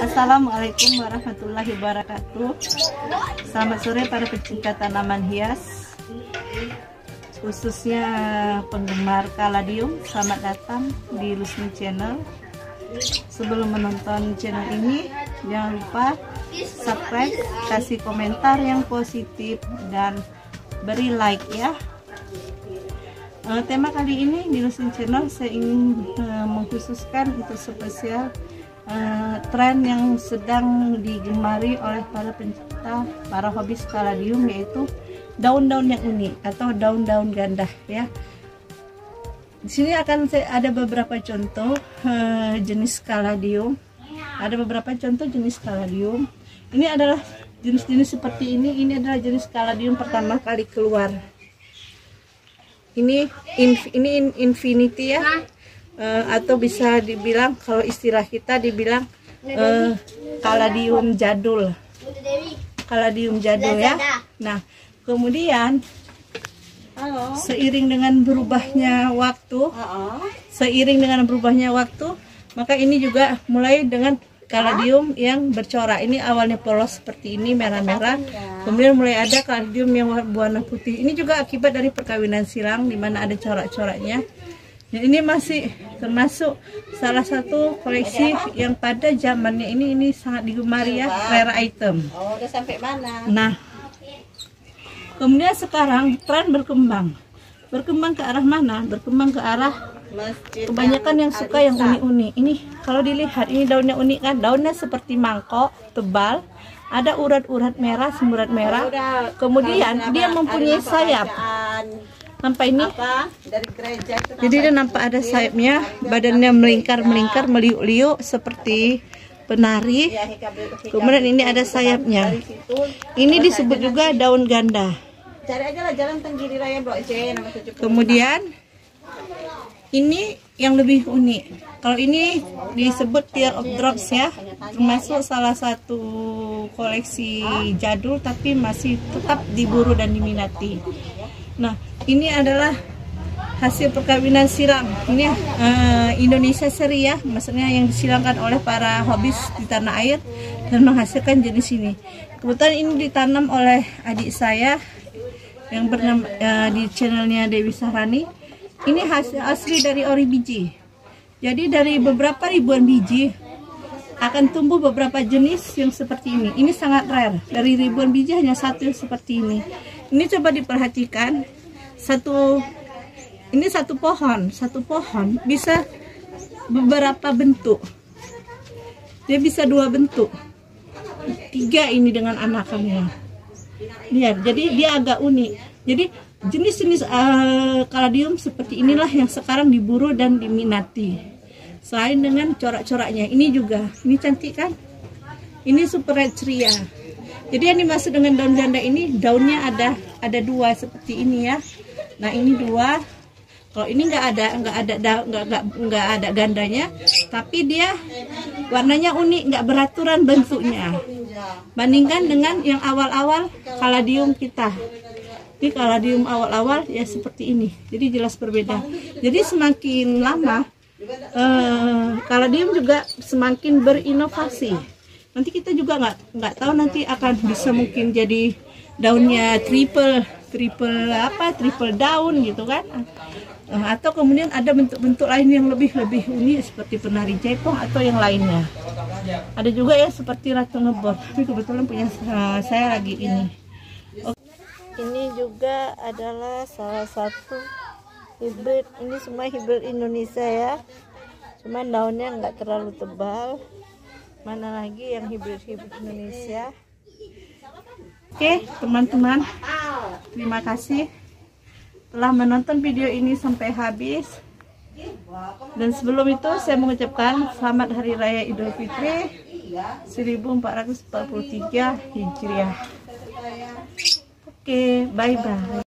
Assalamualaikum warahmatullahi wabarakatuh. Selamat sore para pecinta tanaman hias Khususnya penggemar kaladium Selamat datang di Lusmi Channel. Sebelum menonton channel ini Jangan lupa subscribe Kasih komentar yang positif Dan beri like ya. Uh, Tema kali ini di Lusmi Channel Saya ingin uh, mengkhususkan untuk spesial uh, tren yang sedang digemari oleh para pencinta, para hobi kaladium yaitu daun-daun yang unik atau daun-daun ganda ya. Di sini akan ada beberapa contoh uh, jenis kaladium. Ada beberapa contoh jenis kaladium. Ini adalah jenis-jenis seperti ini. Ini adalah jenis kaladium pertama kali keluar. Ini ini infinity ya uh, atau bisa dibilang kalau istilah kita dibilang uh, kaladium jadul. Kaladium jadul ya. Nah kemudian seiring dengan berubahnya waktu seiring dengan berubahnya waktu maka ini juga mulai dengan kaladium yang bercorak ini awalnya polos seperti ini merah-merah. Kemudian mulai ada kaladium yang warna putih. Ini juga akibat dari perkawinan silang di mana ada corak-coraknya Ya, ini masih termasuk salah satu koleksi yang pada zamannya ini ini sangat digemari ya, rare item. Oh, udah sampai mana? Nah, kemudian sekarang tren berkembang. Berkembang ke arah mana? Berkembang ke arah Masjid kebanyakan yang, yang suka yang unik-unik. Ini kalau dilihat ini daunnya unik kan, daunnya seperti mangkok, tebal, ada urat-urat merah, semburat merah. Kemudian dia mempunyai sayap nampak ini? Apa? dari gereja itu jadi dia nampak ada sayapnya badannya melingkar melingkar meliuk-liuk seperti penari. Iya, kemudian ini ada sayapnya. ini disebut juga daun ganda. cari aja lah jalan tenggiri raya blok C kemudian ini yang lebih unik. Kalau ini disebut tear of drops ya. Termasuk salah satu koleksi jadul tapi masih tetap diburu dan diminati. Nah ini adalah hasil perkawinan silang. Ini uh, Indonesia seri ya. Maksudnya yang disilangkan oleh para hobis di tanah air dan menghasilkan jenis ini. Kebetulan ini ditanam oleh adik saya yang bernama uh, di channelnya Dewi Sarani ini hasil asli dari ori biji. Jadi dari beberapa ribuan biji akan tumbuh beberapa jenis yang seperti ini. Ini sangat rare. Dari ribuan biji hanya satu yang seperti ini. Ini coba diperhatikan satu ini satu pohon satu pohon bisa beberapa bentuk. Dia bisa dua bentuk. Tiga ini dengan anakannya. Lihat jadi dia agak unik. Jadi jenis-jenis uh, kaladium seperti inilah yang sekarang diburu dan diminati. Selain dengan corak-coraknya. Ini juga ini cantik kan? Ini super ceria. Jadi yang dimaksud dengan daun janda ini daunnya ada ada dua seperti ini ya nah ini dua. Kalau ini nggak ada nggak ada nggak nggak nggak ada gandanya tapi dia warnanya unik nggak beraturan bentuknya. Bandingkan dengan yang awal-awal kaladium kita. Ini kaladium awal-awal ya seperti ini. Jadi jelas berbeda. Jadi semakin lama eh, kaladium juga semakin berinovasi. Nanti kita juga nggak nggak tahu nanti akan bisa mungkin jadi daunnya triple triple apa triple daun gitu kan. Eh, atau kemudian ada bentuk-bentuk lain yang lebih lebih unik seperti penari jaipong atau yang lainnya. Ada juga ya seperti ratu ngebor tapi kebetulan punya uh, saya lagi ini. Ini juga adalah salah satu hibrid ini semua hibrid Indonesia ya. Cuman daunnya nggak terlalu tebal. Mana lagi yang hibrid-hibrid Indonesia Oke teman-teman. Terima kasih Telah menonton video ini sampai habis. Dan sebelum itu saya mengucapkan Selamat Hari Raya Idul Fitri 1443 Hijriah. Oke bye bye